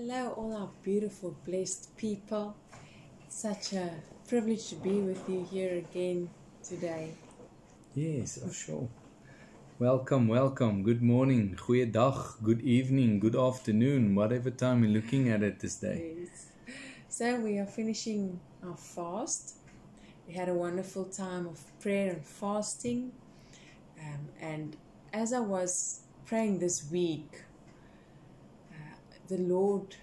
Hello, all our beautiful, blessed people. It's such a privilege to be with you here again today. Yes, for sure. Welcome, welcome. Good morning, goeiedag, good evening, good afternoon, whatever time you're looking at it this day. Yes. So, we are finishing our fast. We had a wonderful time of prayer and fasting. Um, and as I was praying this week, the Lord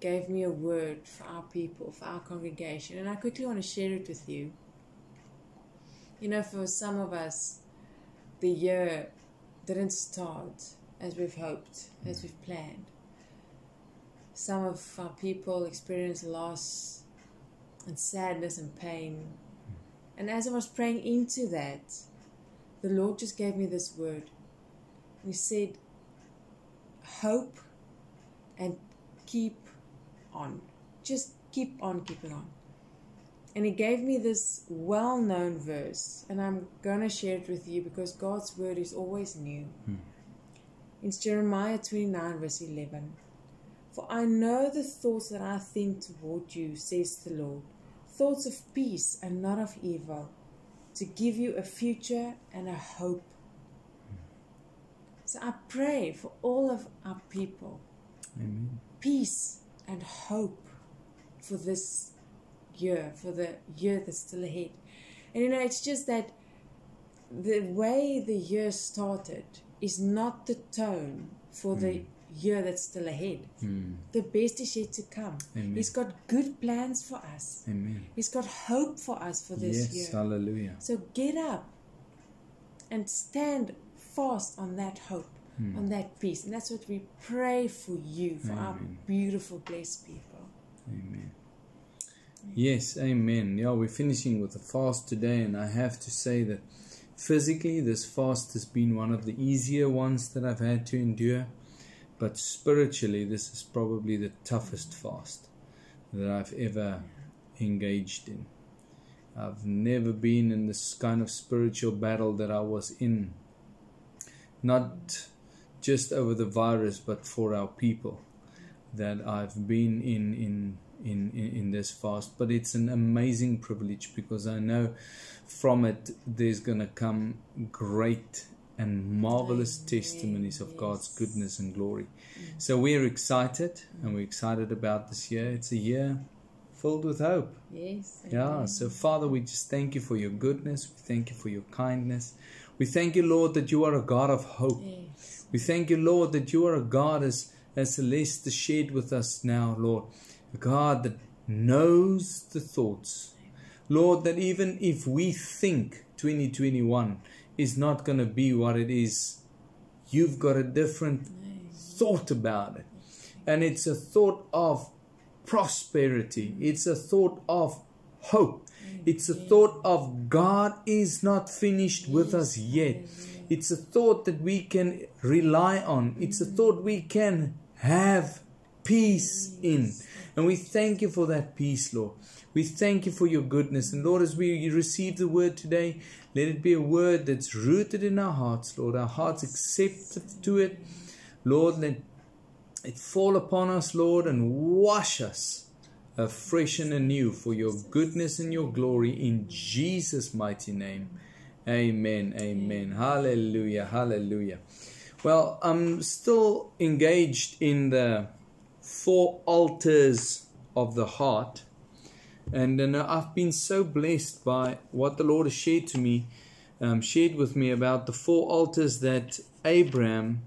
gave me a word for our people, for our congregation, and I quickly want to share it with you. You know, for some of us, the year didn't start as we've hoped, as we've planned. Some of our people experienced loss and sadness and pain. And as I was praying into that, the Lord just gave me this word. He said, Hope and keep on. Just keep on keeping on. And He gave me this well known verse, and I'm going to share it with you because God's word is always new. Hmm. It's Jeremiah 29, verse 11. For I know the thoughts that I think toward you, says the Lord thoughts of peace and not of evil, to give you a future and a hope. Hmm. So I pray for all of our people Amen. peace and hope for this year, for the year that's still ahead. And you know, it's just that the way the year started is not the tone for the year that's still ahead. Mm. The best is yet to come. Amen. He's got good plans for us. Amen. He's got hope for us for this Yes, year. hallelujah. So get up and stand fast on that hope, Hmm. on that peace. And that's what we pray for you, for our beautiful, blessed people. Amen. Yes, amen. Yeah, we're finishing with the fast today, and I have to say that physically, this fast has been one of the easier ones that I've had to endure, but spiritually, this is probably the toughest fast that I've ever engaged in. I've never been in this kind of spiritual battle that I was in, not just over the virus, but for our people that I've been in in in in, this fast. But it's an amazing privilege because I know from it there's gonna come great and marvelous Amen. testimonies of God's goodness and glory. Mm. So we're excited and we're excited about this year. It's a year filled with hope. Yes. Yeah, so Father, we just thank you for your goodness. We thank you for your kindness. We thank you, Lord, that you are a God of hope. Yes. We thank you, Lord, that you are a God, as, as Celeste shared with us now, Lord, a God that knows the thoughts. Lord, that even if we think 2021 is not going to be what it is, you've got a different thought about it. And it's a thought of prosperity, it's a thought of hope, it's a thought of God is not finished with us yet. It's a thought that we can rely on, it's a mm-hmm. thought we can have peace in. And we thank you for that peace, Lord. We thank you for your goodness. And Lord, as we receive the word today, let it be a word that's rooted in our hearts, Lord. Our hearts accepted to it. Lord, let it fall upon us, Lord, and wash us afresh and anew for your goodness and your glory in Jesus' mighty name. Amen. Amen. Hallelujah. Hallelujah. Well, I'm still engaged in the four altars of the heart. And uh, I've been so blessed by what the Lord has shared to me, um, shared with me about the four altars that Abraham,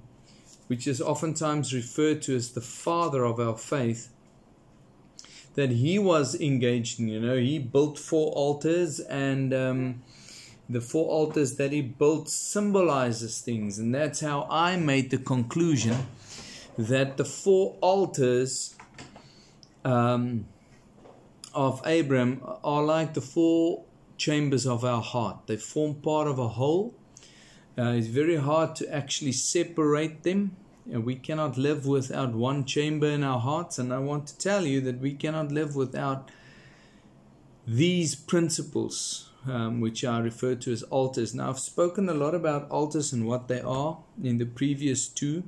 which is oftentimes referred to as the father of our faith, that he was engaged in. You know, he built four altars, and um, the four altars that he built symbolizes things, and that's how I made the conclusion that the four altars um, of Abraham are like the four chambers of our heart. They form part of a whole. Uh, it's very hard to actually separate them. Uh, we cannot live without one chamber in our hearts, and I want to tell you that we cannot live without these principles, um, which are referred to as altars. Now, I've spoken a lot about altars and what they are in the previous two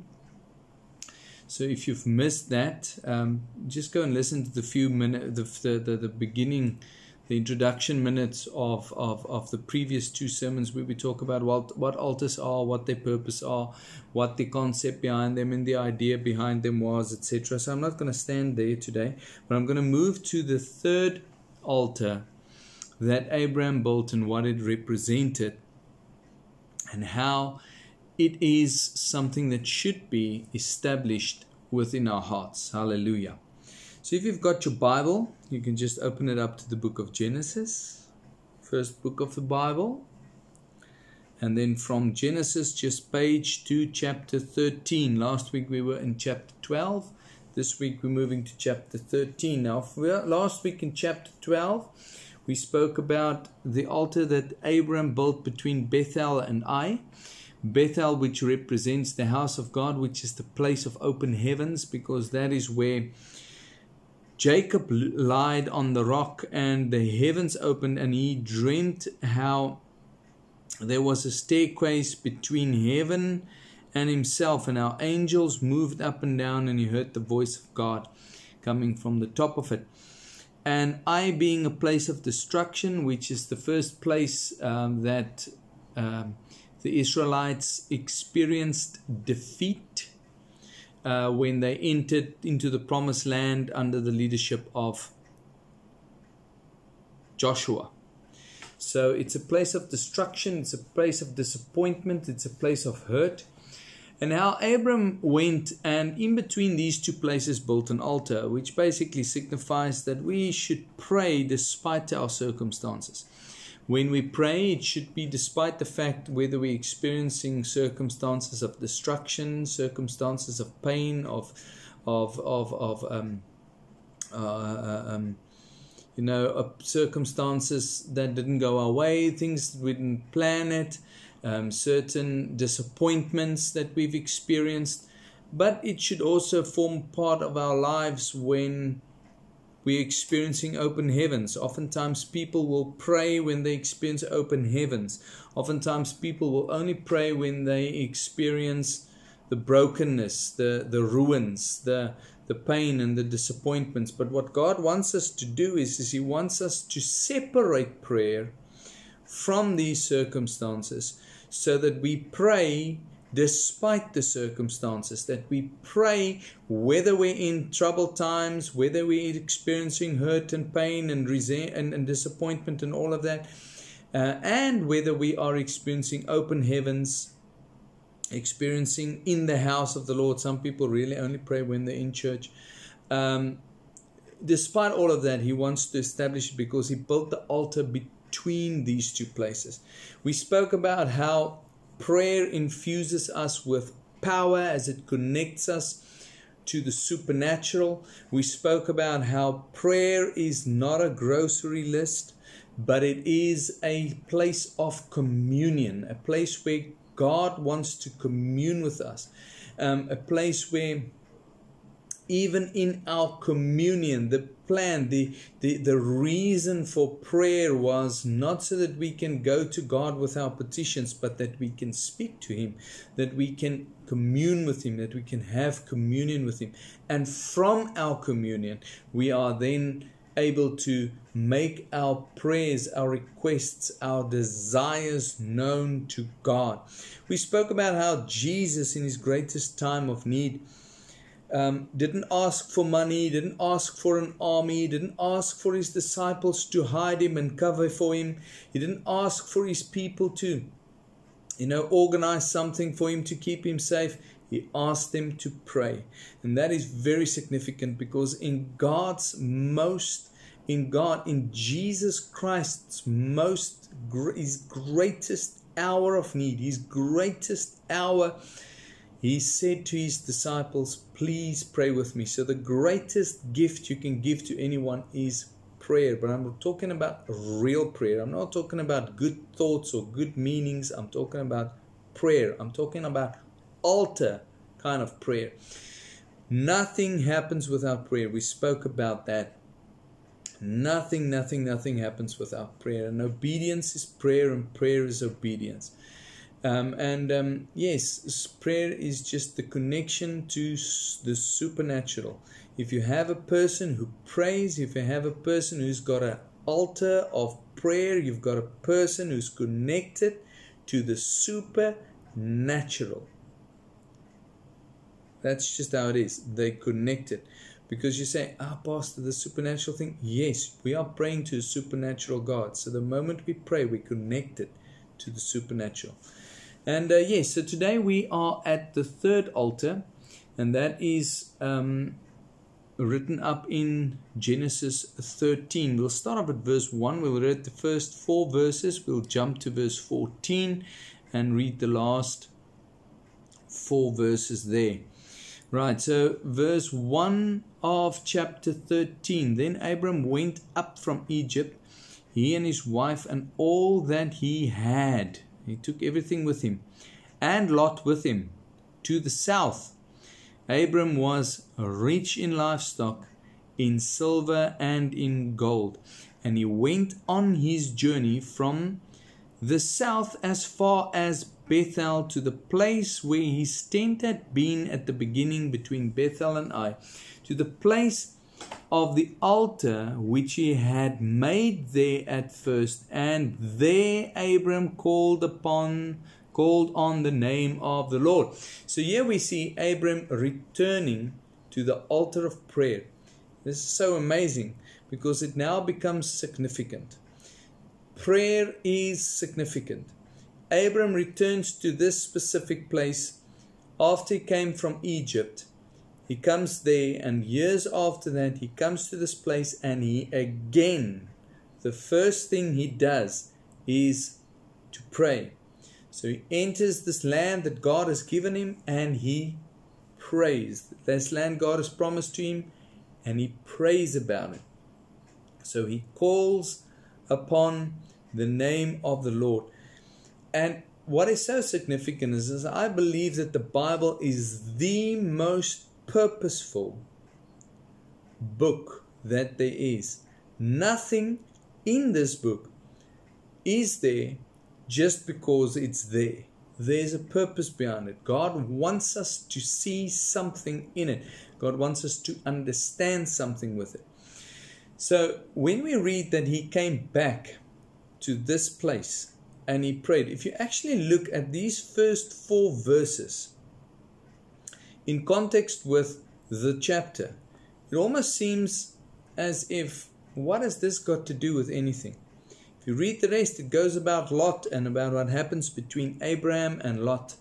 So if you've missed that, um, just go and listen to the few minutes, the, the, the, beginning the introduction minutes of, of, of the previous two sermons where we talk about what, what altars are, what their purpose are, what the concept behind them and the idea behind them was, etc. So I'm not going to stand there today, but I'm going to move to the third altar that Abraham built and what it represented and how it is something that should be established within our hearts. Hallelujah. So if you've got your Bible, you can just open it up to the book of Genesis, first book of the Bible. And then from Genesis, just page 2, chapter 13. Last week we were in chapter 12. This week we're moving to chapter 13. Now, last week in chapter 12, we spoke about the altar that Abraham built between Bethel and Ai. Bethel, which represents the house of God, which is the place of open heavens, because that is where Jacob lied on the rock and the heavens opened and he dreamt how there was a staircase between heaven and himself and our angels moved up and down and he heard the voice of God coming from the top of it. And Ai being a place of destruction, which is the first place um, that um, the Israelites experienced defeat uh, when they entered into the promised land under the leadership of Joshua. So it's a place of destruction, it's a place of disappointment, it's a place of hurt. And how Abram went and in between these two places built an altar, which basically signifies that we should pray despite our circumstances. When we pray, it should be despite the fact whether we're experiencing circumstances of destruction, circumstances of pain, of, of, of, of um, uh, uh um, you know, uh, circumstances that didn't go our way, things we didn't plan it, um, certain disappointments that we've experienced. But it should also form part of our lives when we're experiencing open heavens. Oftentimes, people will pray when they experience open heavens. Oftentimes, people will only pray when they experience the brokenness, the, the ruins, the, the pain, and the disappointments. But what God wants us to do is, is He wants us to separate prayer from these circumstances so that we pray despite the circumstances, that we pray whether we're in troubled times, whether we're experiencing hurt and pain and, rese- and, and disappointment and all of that, uh, and whether we are experiencing open heavens, experiencing in the house of the Lord. Some people really only pray when they're in church. Um, despite all of that, he wants to establish because he built the altar between these two places. We spoke about how Prayer infuses us with power as it connects us to the supernatural. We spoke about how prayer is not a grocery list, but it is a place of communion, a place where God wants to commune with us, um, a place where even in our communion, the plan, the, the, the reason for prayer was not so that we can go to God with our petitions, but that we can speak to Him, that we can commune with Him, that we can have communion with Him. And from our communion, we are then able to make our prayers, our requests, our desires known to God. We spoke about how Jesus, in His greatest time of need, um, didn't ask for money, didn't ask for an army, didn't ask for his disciples to hide him and cover for him. He didn't ask for his people to, you know, organize something for him to keep him safe. He asked them to pray. And that is very significant because in God's most, in God, in Jesus Christ's most, his greatest hour of need, his greatest hour he said to his disciples, Please pray with me. So, the greatest gift you can give to anyone is prayer. But I'm talking about real prayer. I'm not talking about good thoughts or good meanings. I'm talking about prayer. I'm talking about altar kind of prayer. Nothing happens without prayer. We spoke about that. Nothing, nothing, nothing happens without prayer. And obedience is prayer, and prayer is obedience. Um, and um, yes, prayer is just the connection to the supernatural. If you have a person who prays, if you have a person who's got an altar of prayer, you've got a person who's connected to the supernatural. That's just how it is. They connected. Because you say, ah, Pastor, the supernatural thing. Yes, we are praying to a supernatural God. So the moment we pray, we connect it to the supernatural. And uh, yes, so today we are at the third altar, and that is um, written up in Genesis 13. We'll start off at verse 1. We'll read the first four verses. We'll jump to verse 14 and read the last four verses there. Right, so verse 1 of chapter 13. Then Abram went up from Egypt, he and his wife, and all that he had. He took everything with him, and Lot with him, to the south. Abram was rich in livestock, in silver, and in gold. And he went on his journey from the south as far as Bethel to the place where his tent had been at the beginning between Bethel and Ai, to the place of the altar which he had made there at first, and there Abram called upon called on the name of the Lord. So here we see Abram returning to the altar of prayer. This is so amazing because it now becomes significant. Prayer is significant. Abram returns to this specific place after he came from Egypt. He comes there, and years after that, he comes to this place and he again, the first thing he does is to pray. So he enters this land that God has given him and he prays. This land God has promised to him and he prays about it. So he calls upon the name of the Lord. And what is so significant is, is I believe that the Bible is the most purposeful book that there is. Nothing in this book is there just because it's there. There's a purpose behind it. God wants us to see something in it. God wants us to understand something with it. So when we read that he came back to this place and he prayed. If you actually look at these first four verses in context with the chapter, it almost seems as if what has this got to do with anything? If you read the rest, it goes about Lot and about what happens between Abraham and Lot.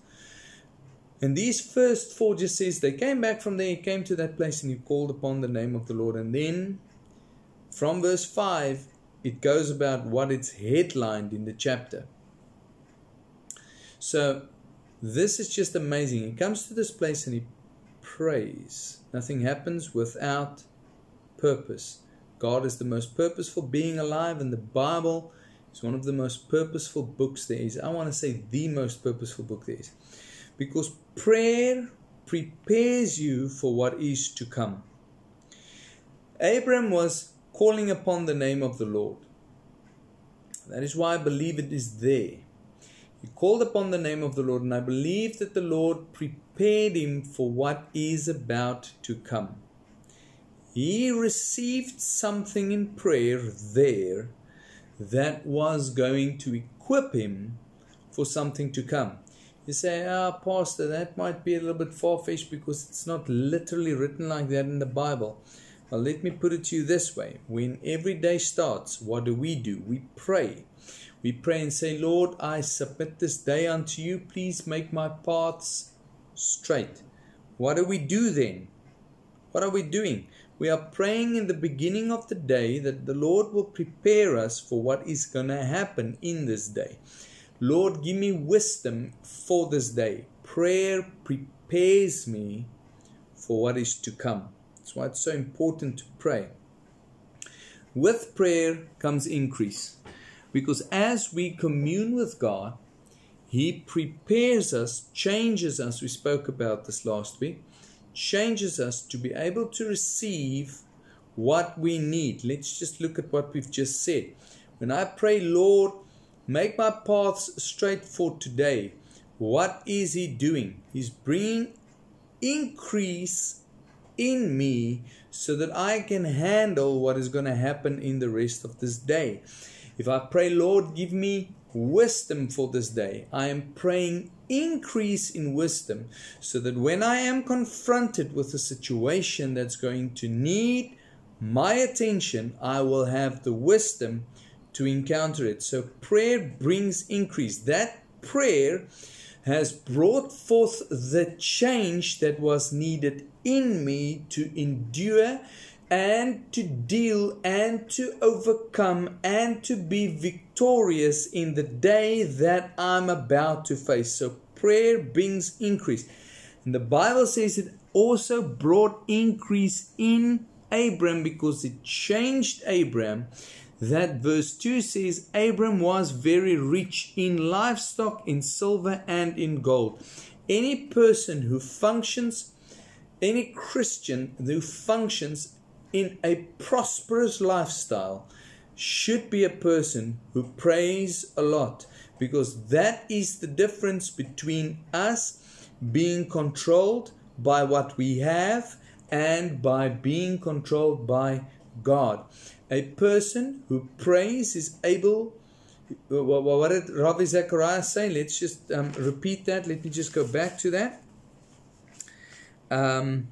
And these first four just says they came back from there, he came to that place and he called upon the name of the Lord. And then from verse 5, it goes about what it's headlined in the chapter. So this is just amazing. He comes to this place and he prays. Nothing happens without purpose. God is the most purposeful being alive, and the Bible is one of the most purposeful books there is. I want to say the most purposeful book there is. Because prayer prepares you for what is to come. Abram was calling upon the name of the Lord. That is why I believe it is there. He called upon the name of the Lord, and I believe that the Lord prepared him for what is about to come. He received something in prayer there that was going to equip him for something to come. You say, ah, oh, Pastor, that might be a little bit far fetched because it's not literally written like that in the Bible. Well, let me put it to you this way when every day starts, what do we do? We pray. We pray and say, Lord, I submit this day unto you. Please make my paths straight. What do we do then? What are we doing? We are praying in the beginning of the day that the Lord will prepare us for what is going to happen in this day. Lord, give me wisdom for this day. Prayer prepares me for what is to come. That's why it's so important to pray. With prayer comes increase. Because as we commune with God, He prepares us, changes us. We spoke about this last week. Changes us to be able to receive what we need. Let's just look at what we've just said. When I pray, Lord, make my paths straight for today. what is He doing? He's bringing increase in me so that I can handle what is going to happen in the rest of this day. If I pray, Lord, give me wisdom for this day, I am praying increase in wisdom so that when I am confronted with a situation that's going to need my attention, I will have the wisdom to encounter it. So prayer brings increase. That prayer has brought forth the change that was needed in me to endure and to deal and to overcome and to be victorious in the day that I'm about to face. So prayer brings increase. And the Bible says it also brought increase in Abram because it changed Abram that verse 2 says Abram was very rich in livestock, in silver, and in gold. Any person who functions, any Christian who functions in a prosperous lifestyle, should be a person who prays a lot because that is the difference between us being controlled by what we have and by being controlled by God. A person who prays is able. What did Ravi Zacharias say? Let's just um, repeat that. Let me just go back to that. Um,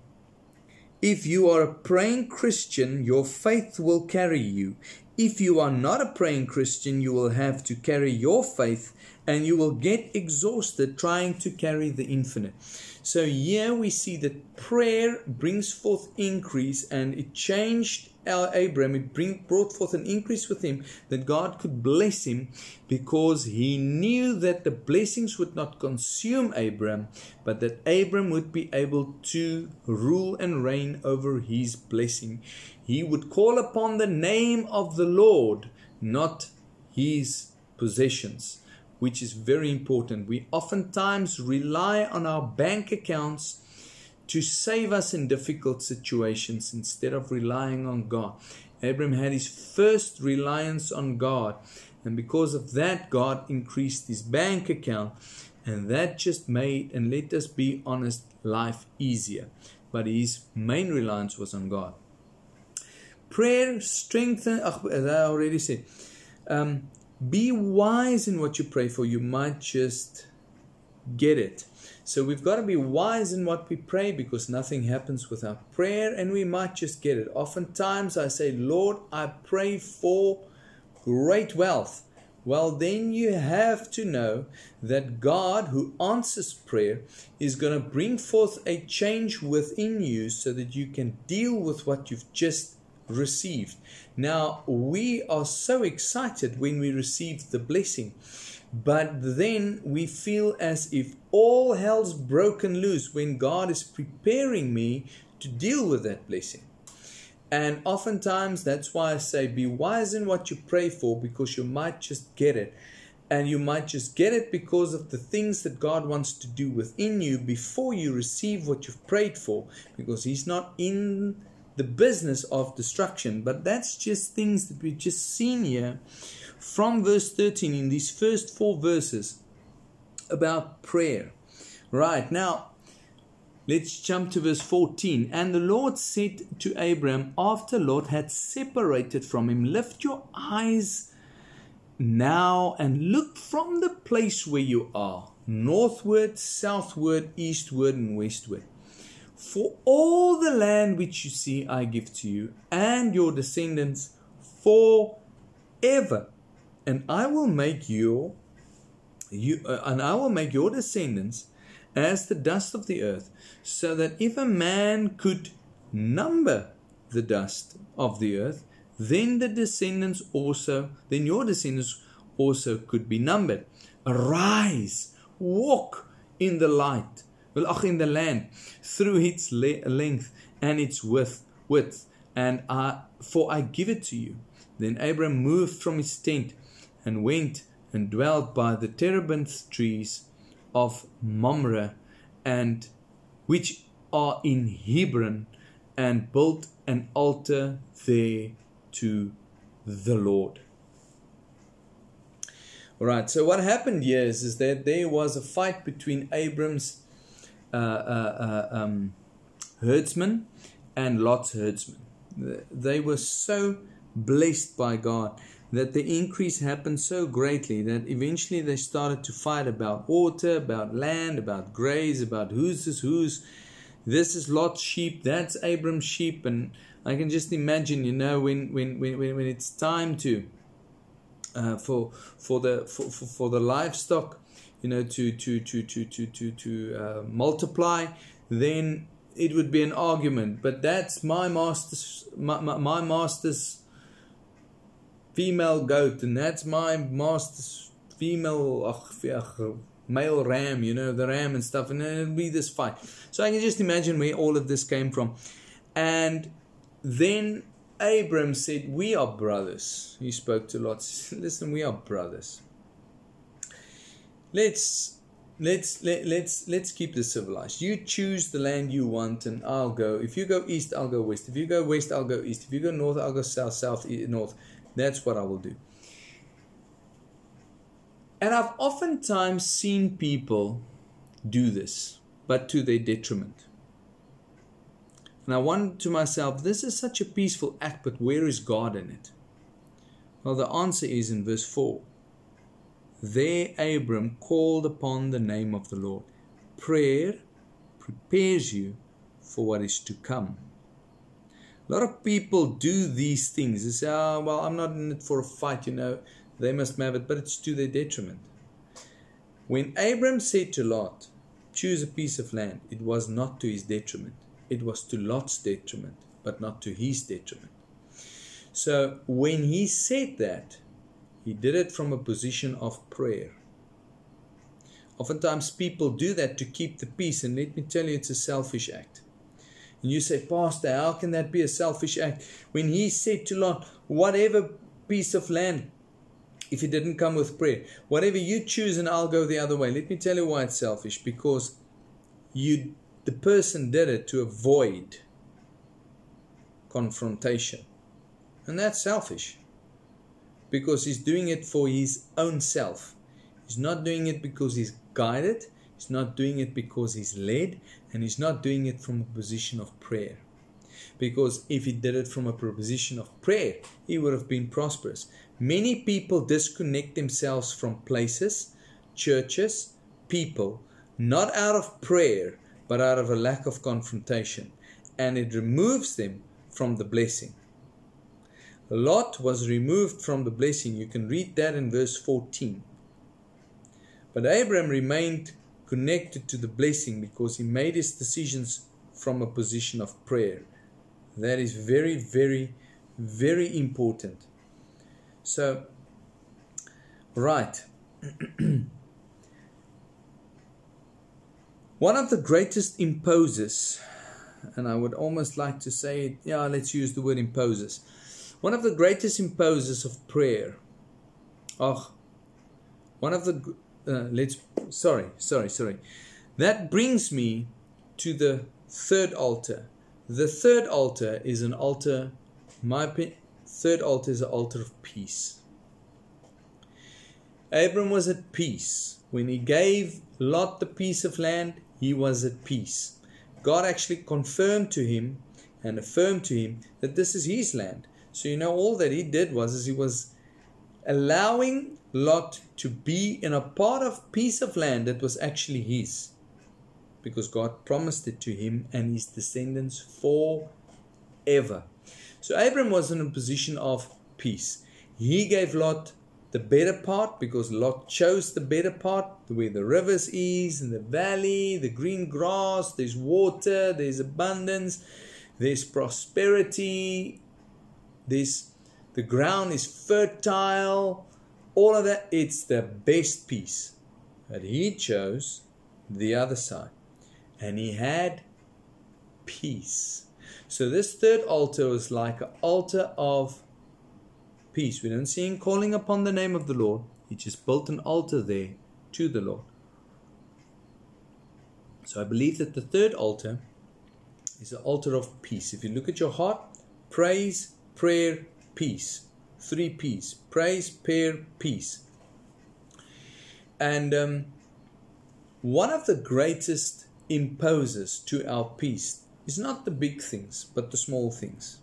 if you are a praying Christian, your faith will carry you. If you are not a praying Christian, you will have to carry your faith and you will get exhausted trying to carry the infinite. So here we see that prayer brings forth increase and it changed Abraham, it bring, brought forth an increase with him that God could bless him because he knew that the blessings would not consume Abraham, but that Abraham would be able to rule and reign over his blessing. He would call upon the name of the Lord, not his possessions, which is very important. We oftentimes rely on our bank accounts to save us in difficult situations instead of relying on God. Abram had his first reliance on God, and because of that, God increased his bank account, and that just made, and let us be honest, life easier. But his main reliance was on God. Prayer strengthen, as I already said, um, be wise in what you pray for. You might just get it. So we've got to be wise in what we pray because nothing happens without prayer and we might just get it. Oftentimes I say, Lord, I pray for great wealth. Well, then you have to know that God, who answers prayer, is going to bring forth a change within you so that you can deal with what you've just received. Now, we are so excited when we receive the blessing but then we feel as if all hell's broken loose when God is preparing me to deal with that blessing. And oftentimes that's why I say be wise in what you pray for because you might just get it. And you might just get it because of the things that God wants to do within you before you receive what you've prayed for. Because He's not in the business of destruction. But that's just things that we've just seen here from verse 13 in these first four verses about prayer. Right, now let's jump to verse 14. And the Lord said to Abram, after Lot had separated from him, Lift your eyes now and look from the place where you are, northward, southward, eastward, and westward. For all the land which you see, I give to you and your descendants forever and I will make you, you uh, and I will make your descendants as the dust of the earth, so that if a man could number the dust of the earth, then the descendants also, then your descendants also could be numbered. Arise, walk in the light, ach, in the land, through its le- length and its width, width, and I, for I give it to you. Then Abram moved from his tent and went and dwelt by the terebinth trees of Mamre, and which are in Hebron, and built an altar there to the Lord. All right. So what happened here is, is that there was a fight between Abram's uh, uh, uh, um, herdsmen and Lot's herdsmen. They were so blessed by God that the increase happened so greatly that eventually they started to fight about water, about land, about graze, about whose is whose. This is Lot's sheep, that's Abram's sheep, and I can just imagine, you know, when when when, when it's time to uh, for for the for, for, for, the livestock, you know, to to to to to to, to uh, multiply, then it would be an argument. But that's my master's my, my, my master's female goat, and that's my master's female ach, male ram, you know, the ram and stuff, and it'll be this fight. So I can just imagine where all of this came from. And then Abram said, We are brothers. He spoke to Lot. Listen, we are brothers. Let's let's let, let's let's keep this civilized. You choose the land you want, and I'll go. If you go east, I'll go west. If you go west, I'll go east. If you go north, I'll go south, south, north. That's what I will do. And I've oftentimes seen people do this, but to their detriment. And I wonder to myself, this is such a peaceful act, but where is God in it? Well, the answer is in verse 4. There Abram called upon the name of the Lord. Prayer prepares you for what is to come. A lot of people do these things. They say, oh, well, I'm not in it for a fight, you know. They must have it, but it's to their detriment. When Abram said to Lot, choose a piece of land, it was not to his detriment it was to Lot's detriment, but not to his detriment. So when he said that, he did it from a position of prayer. Oftentimes people do that to keep the peace, and let me tell you, it's a selfish act. And you say, Pastor, how can that be a selfish act? When he said to Lot, whatever piece of land, if it didn't come with prayer, whatever you choose and I'll go the other way. Let me tell you why it's selfish. Because you the person did it to avoid confrontation. And that's selfish because he's doing it for his own self. He's not doing it because he's guided, he's not doing it because he's led, and he's not doing it from a position of prayer. Because if he did it from a position of prayer, he would have been prosperous. Many people disconnect themselves from places, churches, people, not out of prayer, but out of a lack of confrontation, and it removes them from the blessing. Lot was removed from the blessing. You can read that in verse 14. But Abraham remained connected to the blessing because he made his decisions from a position of prayer. That is very, very, very important. So, right. One of the greatest imposers, and I would almost like to say, yeah, let's use the word imposers. One of the greatest imposers of prayer. Oh, one of the, uh, let's, sorry, sorry, sorry. That brings me to the third altar. The third altar is an altar, my third altar is an altar of peace. Abram was at peace. When he gave Lot the piece of land, he was at peace. God actually confirmed to him and affirmed to him that this is his land. So you know all that he did was is he was allowing Lot to be in a part of piece of land that was actually his. Because God promised it to him and his descendants forever. So Abram was in a position of peace. He gave Lot the better part because Lot chose the better part where the rivers is and the valley, the green grass, there's water, there's abundance, there's prosperity, there's the ground is fertile, all of that, it's the best piece. But he chose the other side and he had peace. So this third altar was like an altar of peace. We don't see him calling upon the name of the Lord. He just built an altar there to the Lord. So I believe that the third altar is the altar of peace. If you look at your heart, praise, prayer, peace. Three P's. Praise, prayer, peace. And um, one of the greatest imposers to our peace is not the big things, but the small things.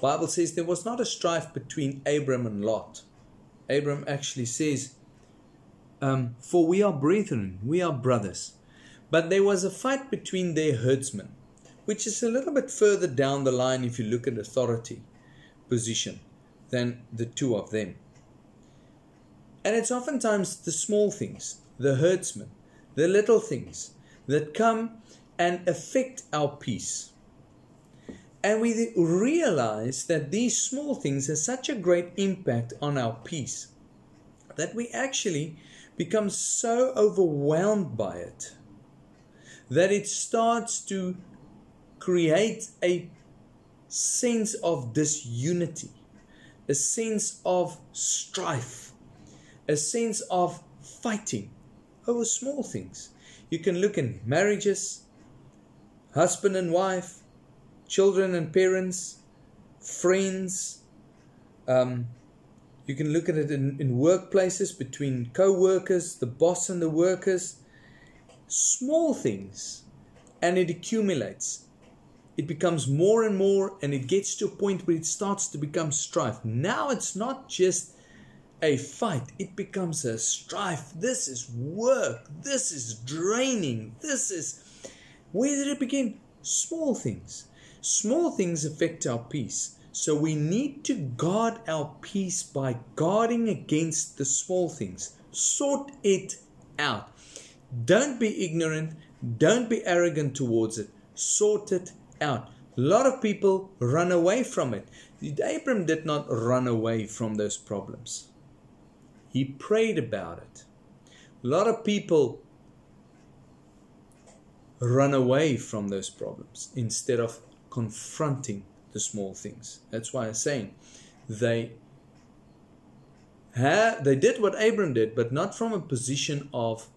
Bible says there was not a strife between Abram and Lot. Abram actually says, um, For we are brethren, we are brothers. But there was a fight between their herdsmen, which is a little bit further down the line if you look at authority position than the two of them. And it's oftentimes the small things, the herdsmen, the little things that come and affect our peace. And we realize that these small things have such a great impact on our peace that we actually become so overwhelmed by it that it starts to create a sense of disunity, a sense of strife, a sense of fighting over small things. You can look in marriages, husband and wife, children and parents, friends. Um, you can look at it in, in workplaces between co workers, the boss and the workers. Small things, and it accumulates. It becomes more and more, and it gets to a point where it starts to become strife. Now it's not just a fight, it becomes a strife. This is work, this is draining, this is. Where did it begin? Small things. Small things affect our peace. So we need to guard our peace by guarding against the small things. Sort it out. Don't be ignorant. Don't be arrogant towards it. Sort it out. A lot of people run away from it. Abram did not run away from those problems. He prayed about it. A lot of people run away from those problems instead of confronting the small things. That's why I'm saying they ha- they did what Abram did, but not from a position of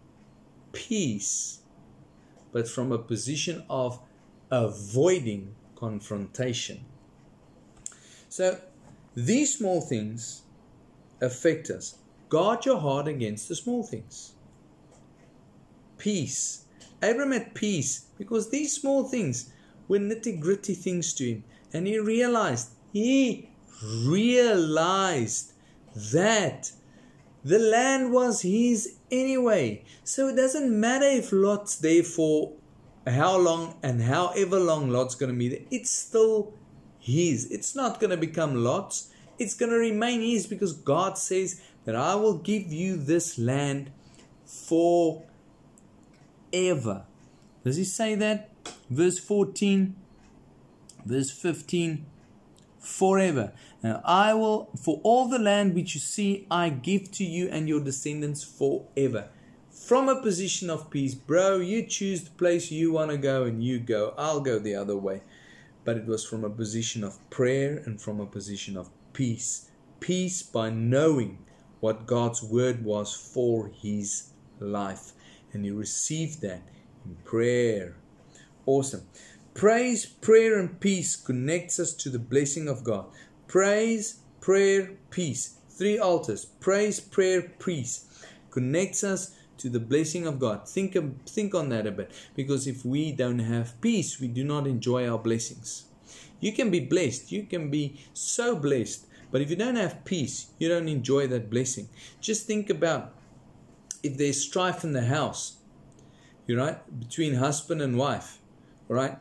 peace, but from a position of avoiding confrontation. So these small things affect us. Guard your heart against the small things. Peace. Abram had peace because these small things were nitty gritty things to him. And he realized, he realized that the land was his anyway. So it doesn't matter if Lot's there for how long and however long Lot's going to be there. It's still his. It's not going to become Lot's. It's going to remain his because God says that I will give you this land forever. Does he say that? Verse 14, verse 15, forever. Now I will, for all the land which you see, I give to you and your descendants forever. From a position of peace, bro, you choose the place you want to go and you go. I'll go the other way. But it was from a position of prayer and from a position of peace. Peace by knowing what God's word was for his life. And he received that in prayer. Awesome. Praise, prayer, and peace connects us to the blessing of God. Praise, prayer, peace. Three altars. Praise, prayer, peace connects us to the blessing of God. Think, think on that a bit. Because if we don't have peace, we do not enjoy our blessings. You can be blessed. You can be so blessed but if you don't have peace, you don't enjoy that blessing. Just think about if there's strife in the house, you right, between husband and wife, all right?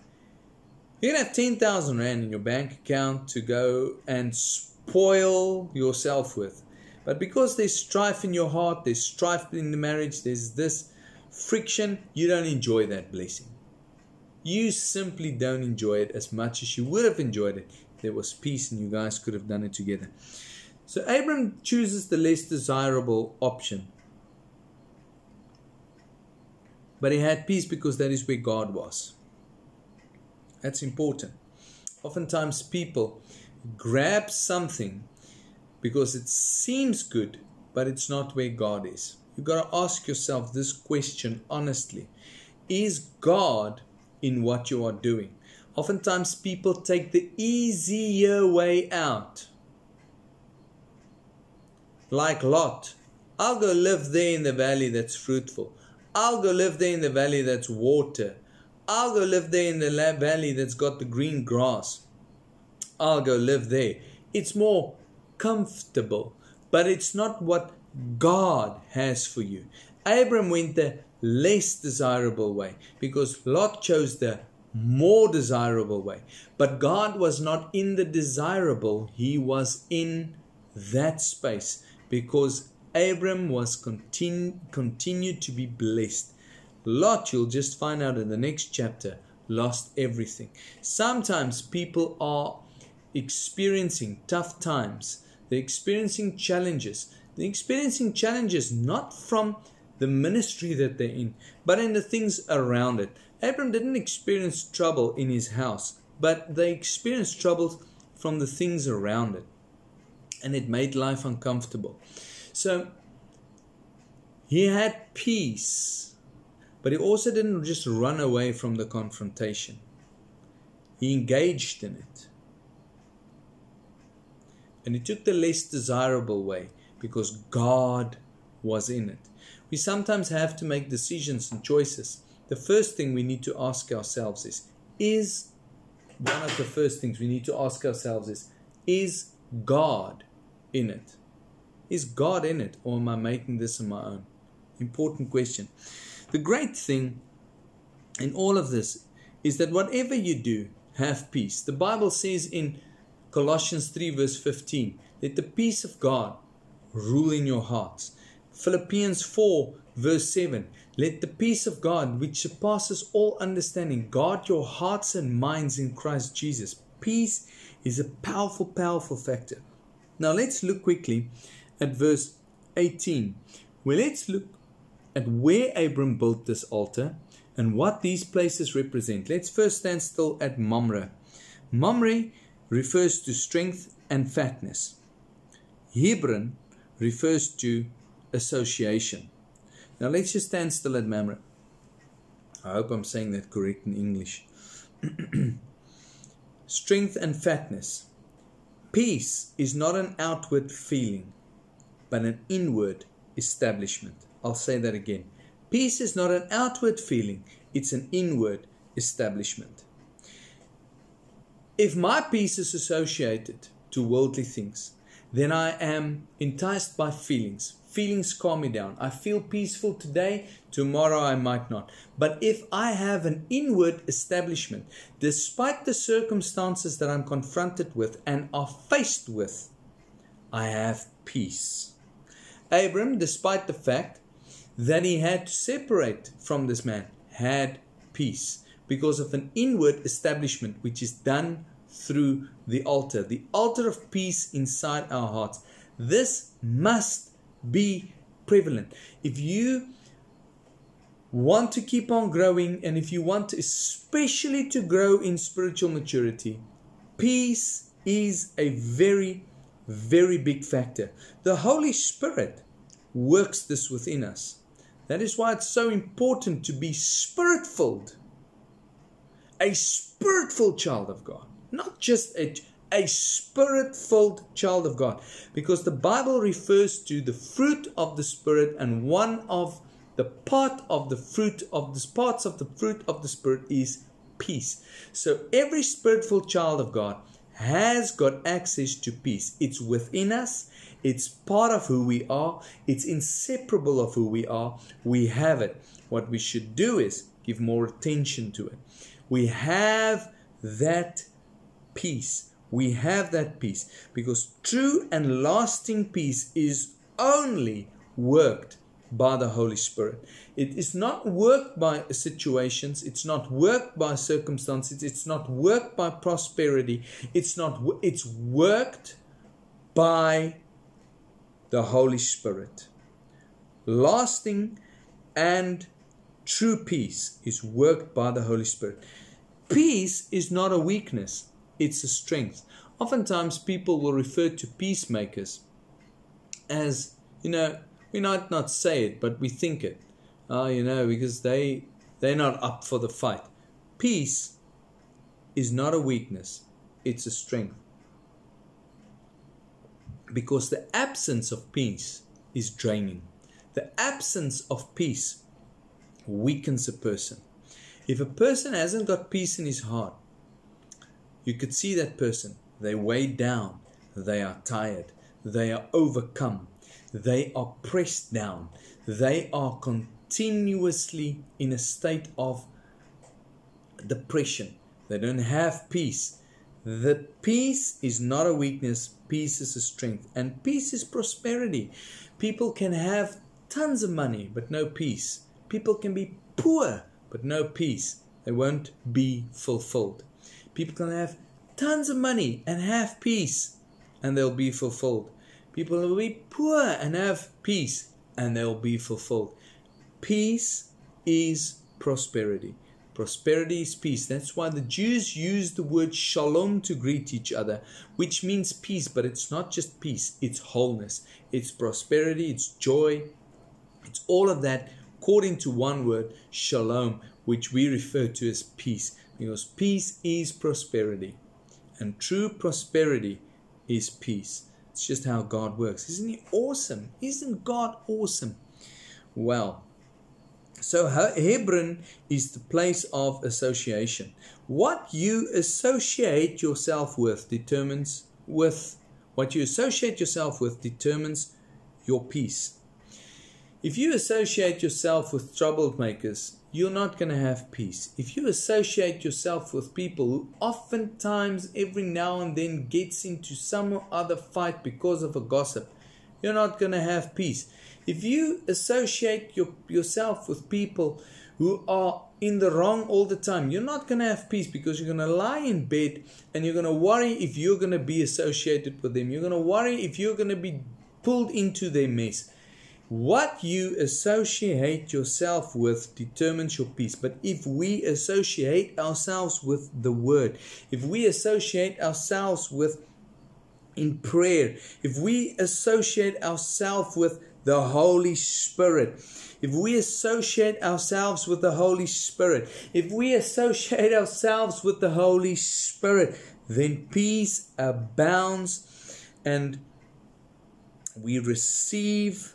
You can have 10,000 Rand in your bank account to go and spoil yourself with. But because there's strife in your heart, there's strife in the marriage, there's this friction, you don't enjoy that blessing. You simply don't enjoy it as much as you would have enjoyed it there was peace and you guys could have done it together. So Abram chooses the less desirable option. But he had peace because that is where God was. That's important. Oftentimes people grab something because it seems good, but it's not where God is. You've got to ask yourself this question honestly Is God in what you are doing? Oftentimes, people take the easier way out. Like Lot, I'll go live there in the valley that's fruitful. I'll go live there in the valley that's water. I'll go live there in the valley that's got the green grass. I'll go live there. It's more comfortable, but it's not what God has for you. Abram went the less desirable way because Lot chose the more desirable way. But God was not in the desirable, He was in that space because Abram was continu- continued to be blessed. Lot, you'll just find out in the next chapter, lost everything. Sometimes people are experiencing tough times, they're experiencing challenges. They're experiencing challenges not from the ministry that they're in, but in the things around it. Abram didn't experience trouble in his house, but they experienced troubles from the things around it. And it made life uncomfortable. So he had peace, but he also didn't just run away from the confrontation. He engaged in it. And he took the less desirable way because God was in it. We sometimes have to make decisions and choices. The first thing we need to ask ourselves is Is one of the first things we need to ask ourselves is Is God in it? Is God in it, or am I making this on my own? Important question. The great thing in all of this is that whatever you do, have peace. The Bible says in Colossians 3, verse 15, let the peace of God rule in your hearts. Philippians 4, verse 7, let the peace of God, which surpasses all understanding, guard your hearts and minds in Christ Jesus. Peace is a powerful, powerful factor. Now let's look quickly at verse 18. Well, let's look at where Abram built this altar and what these places represent. Let's first stand still at Mamre. Mamre refers to strength and fatness. Hebron refers to association. Now let's just stand still at Mamre. I hope I'm saying that correct in English. strength and fatness. Peace is not an outward feeling, but an inward establishment. I'll say that again. Peace is not an outward feeling, it's an inward establishment. If my peace is associated to worldly things, then I am enticed by feelings. Feelings calm me down. I feel peaceful today, tomorrow I might not. But if I have an inward establishment, despite the circumstances that I'm confronted with and are faced with, I have peace. Abram, despite the fact that he had to separate from this man, had peace because of an inward establishment which is done through the altar, the altar of peace inside our hearts. This must be prevalent. If you want to keep on growing and if you want especially to grow in spiritual maturity, peace is a very, very big factor. The Holy Spirit works this within us. That is why it's so important to be spirit filled. A spirit filled child of God not just a, a spirit filled child of God. Because the Bible refers to the fruit of the Spirit, and one of the part of the fruit of the parts of the fruit of the Spirit is peace. So every spiritual child of God has got access to peace. It's within us. It's part of who we are. It's inseparable of who we are. We have it. What we should do is give more attention to it. We have that peace. We have that peace because true and lasting peace is only worked by the Holy Spirit. It is not worked by situations, it's not worked by circumstances, it's not worked by prosperity, it's not it's worked by the Holy Spirit. Lasting and true peace is worked by the Holy Spirit. Peace is not a weakness it's a strength. Oftentimes, people will refer to peacemakers as, you know, we might not say it, but we think it. Oh, you know, because they they're not up for the fight. Peace is not a weakness, it's a strength. Because the absence of peace is draining. The absence of peace weakens a person. If a person hasn't got peace in his heart, you could see that person. They weigh down. They are tired. They are overcome. They are pressed down. They are continuously in a state of depression. They don't have peace. The peace is not a weakness, peace is a strength, and peace is prosperity. People can have tons of money but no peace. People can be poor but no peace. They won't be fulfilled. People can have tons of money and have peace and they'll be fulfilled. People will be poor and have peace and they'll be fulfilled. Peace is prosperity. Prosperity is peace. That's why the Jews use the word shalom to greet each other, which means peace, but it's not just peace, it's wholeness, it's prosperity, it's joy, it's all of that according to one word, shalom, which we refer to as peace, because peace is prosperity, and true prosperity is peace. It's just how God works. Isn't He awesome? Isn't God awesome? Well, so Hebron is the place of association. What you associate yourself with determines with what you associate yourself with determines your peace. If you associate yourself with troublemakers, you're not going to have peace. If you associate yourself with people who oftentimes every now and then gets into some other fight because of a gossip, you're not going to have peace. If you associate your, yourself with people who are in the wrong all the time, you're not going to have peace because you're going to lie in bed and you're going to worry if you're going to be associated with them. You're going to worry if you're going to be pulled into their mess. What you associate yourself with determines your peace. But if we associate ourselves with the Word, if we associate ourselves with in prayer, if we associate ourselves with the Holy Spirit, if we associate ourselves with the Holy Spirit, if we associate ourselves with the Holy Spirit, then peace abounds and we receive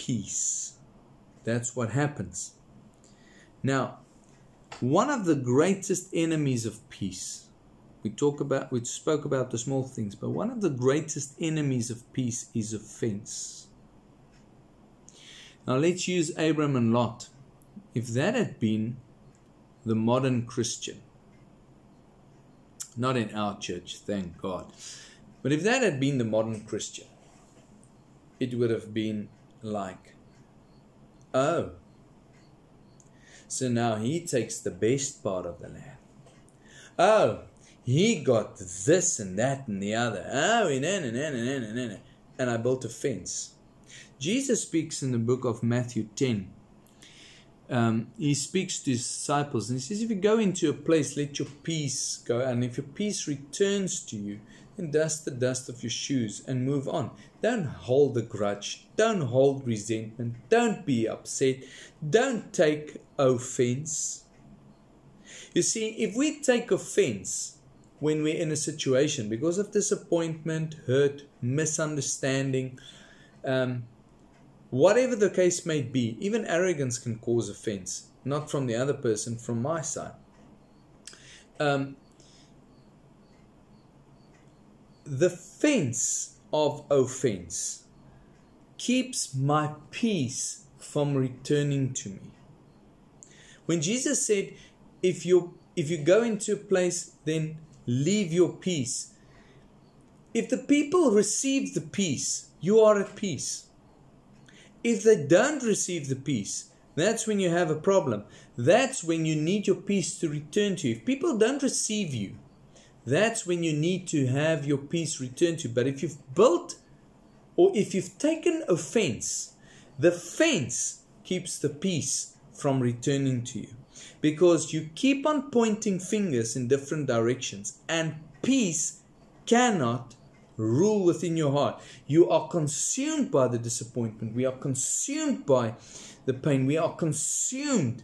peace. That's what happens. Now, one of the greatest enemies of peace, we talk about we spoke about the small things, but one of the greatest enemies of peace is offense. Now let's use Abram and Lot. If that had been the modern Christian, not in our church, thank God, but if that had been the modern Christian, it would have been like, oh, so now he takes the best part of the land. Oh, he got this and that and the other. Oh, and, and, and, and, and, and, and I built a fence. Jesus speaks in the book of Matthew 10. Um, he speaks to his disciples and he says, If you go into a place, let your peace go. And if your peace returns to you, then dust the dust of your shoes and move on. Don't hold a grudge. Don't hold resentment. Don't be upset. Don't take offense. You see, if we take offense when we're in a situation because of disappointment, hurt, misunderstanding, um, whatever the case may be, even arrogance can cause offense, not from the other person, from my side. Um, the fence of offense keeps my peace from returning to me. When Jesus said, if you if you go into a place, then leave your peace. If the people receive the peace, you are at peace. If they don't receive the peace, that's when you have a problem. That's when you need your peace to return to you. If people don't receive you, that's when you need to have your peace returned to. But if you've built or if you've taken offense, the fence keeps the peace from returning to you because you keep on pointing fingers in different directions and peace cannot rule within your heart. You are consumed by the disappointment. We are consumed by the pain. We are consumed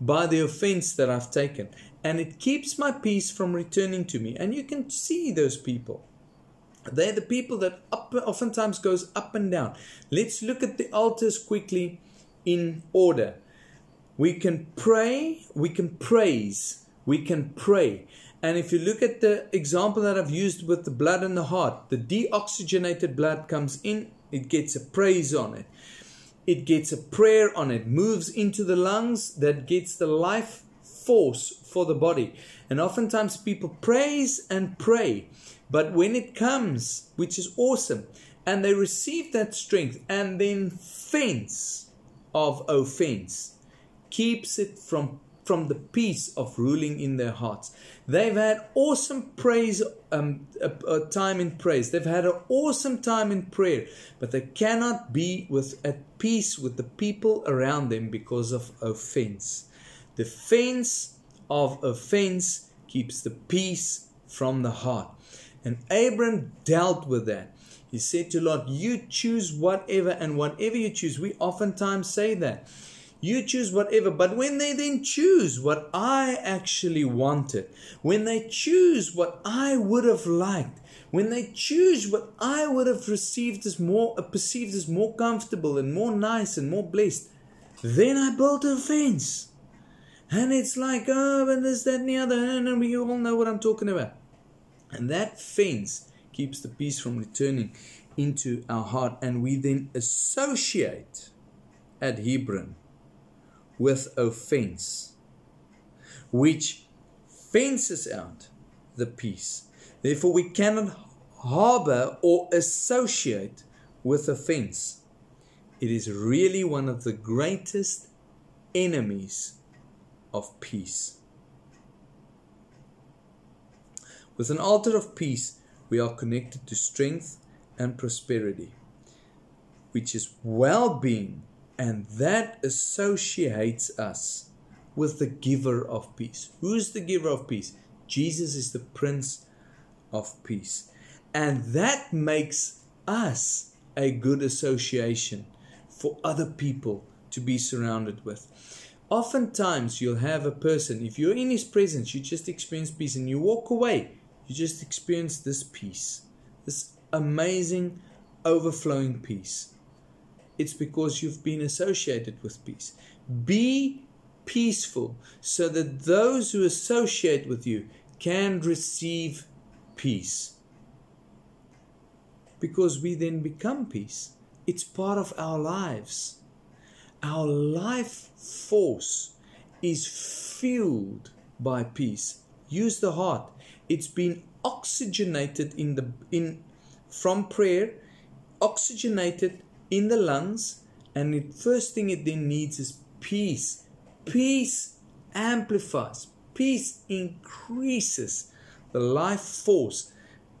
by the offense that I've taken and it keeps my peace from returning to me. And you can see those people They're the people that up, oftentimes goes up and down. Let's look at the altars quickly in order. We can pray, we can praise, we can pray. And if you look at the example that I've used with the blood and the heart, the deoxygenated blood comes in, it gets a praise on it. It gets a prayer on it, moves into the lungs, that gets the life force for the body. And oftentimes people praise and pray. But when it comes, which is awesome, and they receive that strength, and then fence of offense keeps it from from the peace of ruling in their hearts. They've had awesome praise, um, a, a time in praise. They've had an awesome time in prayer, but they cannot be with at peace with the people around them because of offense. The fence of offense keeps the peace from the heart. And Abram dealt with that. He said to Lot, You choose whatever, and whatever you choose. We oftentimes say that. You choose whatever. But when they then choose what I actually wanted, when they choose what I would have liked, when they choose what I would have received as more perceived as more comfortable and more nice and more blessed, then I built a fence. And it's like, oh, and this, that, and the other, and we all know what I'm talking about. And that fence keeps the peace from returning into our heart, and we then associate at Hebron with offense, which fences out the peace. Therefore, we cannot harbor or associate with offense. It is really one of the greatest enemies of peace. With an altar of peace, we are connected to strength and prosperity, which is well being and that associates us with the giver of peace. Who is the giver of peace? Jesus is the Prince of Peace. And that makes us a good association for other people to be surrounded with. Oftentimes, you'll have a person, if you're in his presence, you just experience peace and you walk away, you just experience this peace, this amazing, overflowing peace it's because you've been associated with peace. Be peaceful so that those who associate with you can receive peace. Because we then become peace. It's part of our lives. Our life force is fueled by peace. Use the heart. It's been oxygenated in the in from prayer, oxygenated in the lungs, and the first thing it then needs is peace. Peace amplifies, peace increases the life force.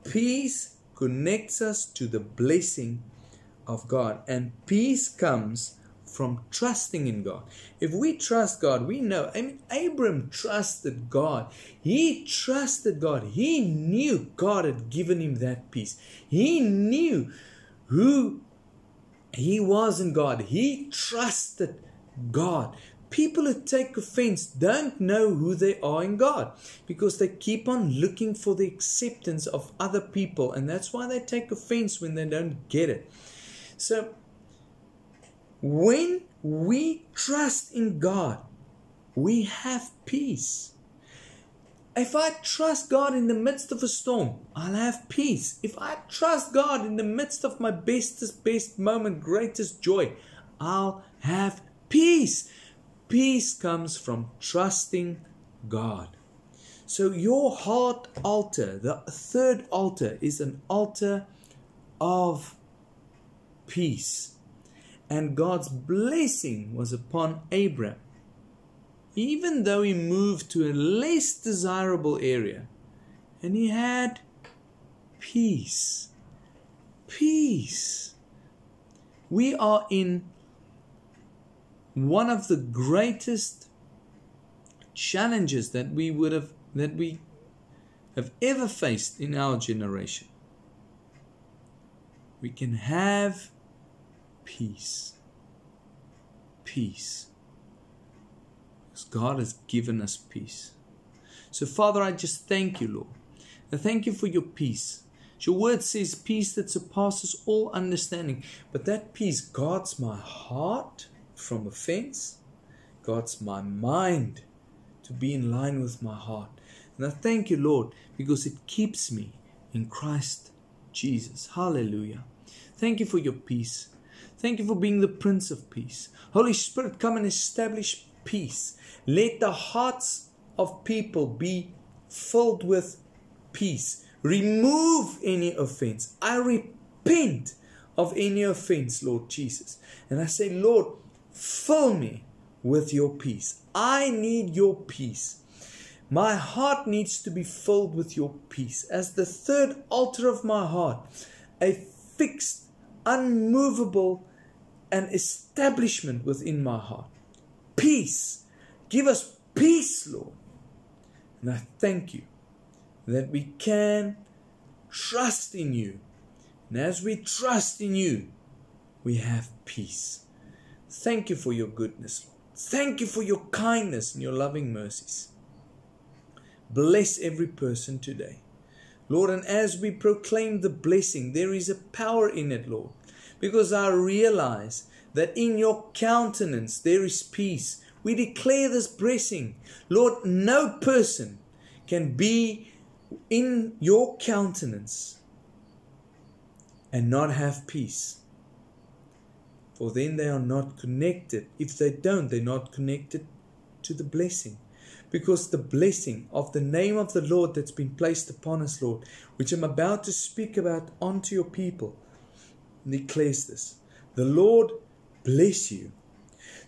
Peace connects us to the blessing of God, and peace comes from trusting in God. If we trust God, we know. I mean, Abram trusted God. He trusted God. He knew God had given him that peace. He knew who he was in God. He trusted God. People who take offense don't know who they are in God because they keep on looking for the acceptance of other people, and that's why they take offense when they don't get it. So, when we trust in God, we have peace. If I trust God in the midst of a storm, I'll have peace. If I trust God in the midst of my bestest, best moment, greatest joy, I'll have peace. Peace comes from trusting God. So, your heart altar, the third altar, is an altar of peace. And God's blessing was upon Abraham even though he moved to a less desirable area and he had peace. Peace. We are in one of the greatest challenges that we would have that we have ever faced in our generation. We can have peace. Peace. Because God has given us peace. So, Father, I just thank you, Lord. I thank you for your peace Your word says peace that surpasses all understanding. But that peace guards my heart from offense, guards my mind to be in line with my heart. And I thank you, Lord, because it keeps me in Christ Jesus. Hallelujah. Thank you for your peace. Thank you for being the Prince of Peace. Holy Spirit, come and establish peace. Let the hearts of people be filled with peace. Remove any offense. I repent of any offense, Lord Jesus. And I say, Lord, fill me with your peace. I need your peace. My heart needs to be filled with your peace. As the third altar of my heart, a fixed, unmovable, and establishment within my heart. Peace. Give us peace, Lord. And I thank you that we can trust in you. And as we trust in you, we have peace. Thank you for your goodness, Lord. Thank you for your kindness and your loving mercies. Bless every person today. Lord, and as we proclaim the blessing, there is a power in it, Lord, because I realize that in your countenance there is peace. We declare this blessing. Lord, no person can be in your countenance and not have peace. For then they are not connected. If they don't, they're not connected to the blessing because the blessing of the name of the Lord that's been placed upon us, Lord, which I'm about to speak about unto your people, declares this. The Lord bless you.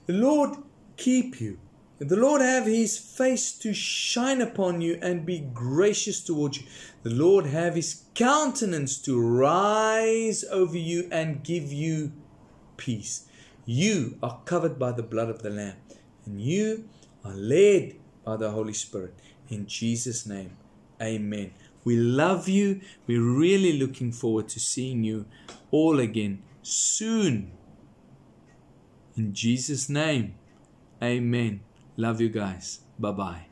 The Lord keep you. The Lord have his face to shine upon you and be gracious towards you. The Lord have his countenance to rise over you and give you peace. You are covered by the blood of the Lamb, and you are led by the Holy Spirit. In Jesus' name, amen. We love you. We're really looking forward to seeing you all again soon. In Jesus' name, amen. Love you guys. Bye bye.